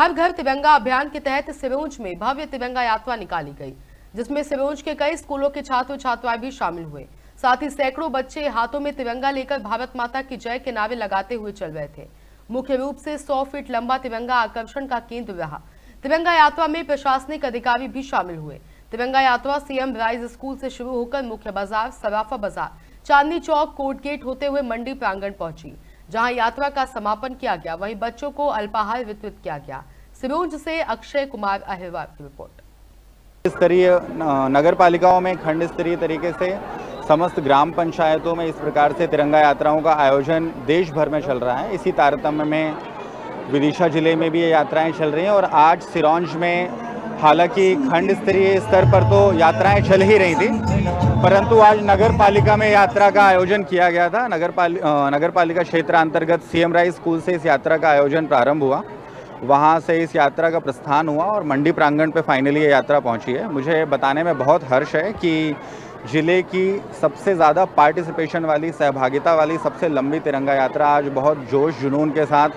हर घर तिरंगा अभियान के तहत सिरोंज में भव्य तिरंगा यात्रा निकाली गई, जिसमें सिरोंज के कई स्कूलों के छात्र छात्राएँ भी शामिल हुए। साथ ही सैकड़ों बच्चे हाथों में तिरंगा लेकर भारत माता की जय के नारे लगाते हुए चल रहे थे। मुख्य रूप से 100 फीट लंबा तिरंगा आकर्षण का केंद्र रहा। तिरंगा यात्रा में प्रशासनिक अधिकारी भी शामिल हुए। तिरंगा यात्रा सीएम राइज स्कूल से शुरू होकर मुख्य बाज़ार, सराफा बाज़ार, चांदनी चौक, कोर्ट गेट होते हुए मंडी प्रांगण पहुँची। जहाँ यात्रा का समापन किया गया, वहीं बच्चों को अल्पाहार वितरित किया गया। सिरोंज से अक्षय कुमार, अहिरवार की रिपोर्ट। स्तरीय नगर पालिकाओं में खंड स्तरीय तरीके से समस्त ग्राम पंचायतों में इस प्रकार से तिरंगा यात्राओं का आयोजन देश भर में चल रहा है। इसी तारतम्य में विदिशा ज़िले में भी ये यात्राएँ चल रही हैं और आज सिरोंज में हालाँकि खंड स्तरीय स्तर पर तो यात्राएँ चल ही रही थी, परंतु आज नगर पालिका में यात्रा का आयोजन किया गया था। नगर पालि नगर पालिका क्षेत्र अंतर्गत सीएम राय स्कूल से इस यात्रा का आयोजन प्रारंभ हुआ। वहाँ से इस यात्रा का प्रस्थान हुआ और मंडी प्रांगण पे फाइनली ये यात्रा पहुँची है। मुझे बताने में बहुत हर्ष है कि ज़िले की सबसे ज़्यादा पार्टिसिपेशन वाली, सहभागिता वाली सबसे लंबी तिरंगा यात्रा आज बहुत जोश जुनून के साथ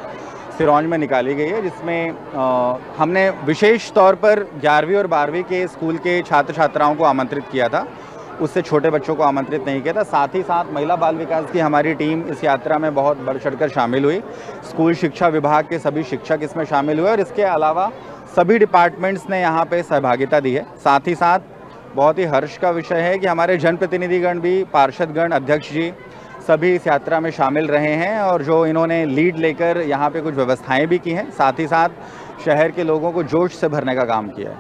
सिरौंज में निकाली गई है जिसमें आ, हमने विशेष तौर पर ग्यारहवीं और बारहवीं के स्कूल के छात्र छात्राओं को आमंत्रित किया था। उससे छोटे बच्चों को आमंत्रित नहीं किया था। साथ ही साथ महिला बाल विकास की हमारी टीम इस यात्रा में बहुत बढ़ चढ़कर शामिल हुई। स्कूल शिक्षा विभाग के सभी शिक्षक इसमें शामिल हुए और इसके अलावा सभी डिपार्टमेंट्स ने यहाँ पे सहभागिता दी है। साथ ही साथ बहुत ही हर्ष का विषय है कि हमारे जनप्रतिनिधिगण भी पार्षदगण अध्यक्ष जी सभी इस यात्रा में शामिल रहे हैं और जो इन्होंने लीड लेकर यहाँ पे कुछ व्यवस्थाएँ भी की हैं, साथ ही साथ शहर के लोगों को जोश से भरने का काम किया है।